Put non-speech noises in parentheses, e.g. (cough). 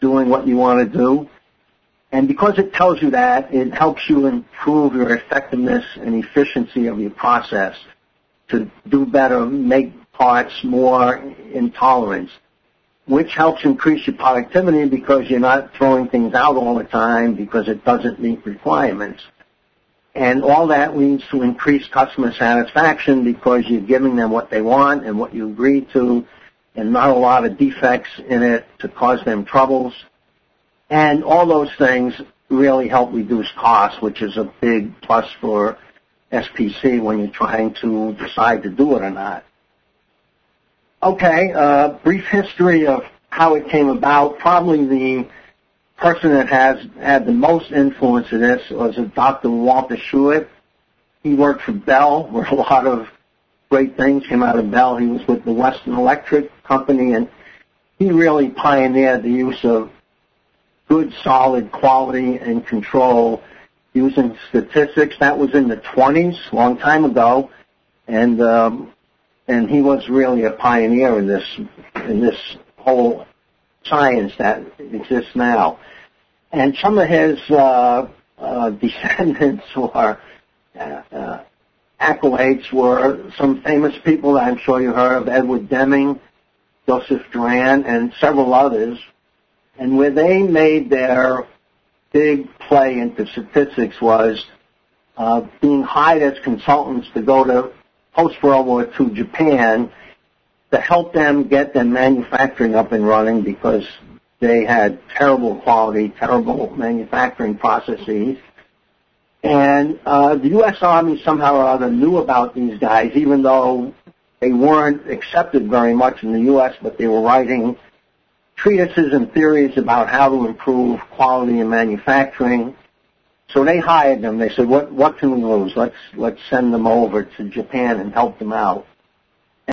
doing what you want to do. And because it tells you that, it helps you improve your effectiveness and efficiency of your process to do better, make parts more in tolerance, which helps increase your productivity because you're not throwing things out all the time because it doesn't meet requirements. And all that leads to increased customer satisfaction because you're giving them what they want and what you agreed to and not a lot of defects in it to cause them troubles. And all those things really help reduce costs, which is a big plus for SPC when you're trying to decide to do it or not. Okay, uh, brief history of how it came about. Probably the person that has had the most influence in this was a Dr. Walter Shewhart. He worked for Bell, where a lot of great things came out of Bell. He was with the Western Electric Company, and he really pioneered the use of good, solid quality and control using statistics. That was in the 20s, long time ago, and um, and he was really a pioneer in this in this whole science that exists now. And some of his uh, uh, (laughs) descendants or uh, uh, accolades were some famous people that I'm sure you heard of: Edward Deming, Joseph Juran, and several others. And where they made their big play into statistics was uh, being hired as consultants to go to post World War II Japan to help them get their manufacturing up and running because they had terrible quality, terrible manufacturing processes. And uh, the U.S. Army somehow or other knew about these guys, even though they weren't accepted very much in the U.S., but they were writing treatises and theories about how to improve quality in manufacturing. So they hired them. They said, "What what can we lose? Let's let's send them over to Japan and help them out."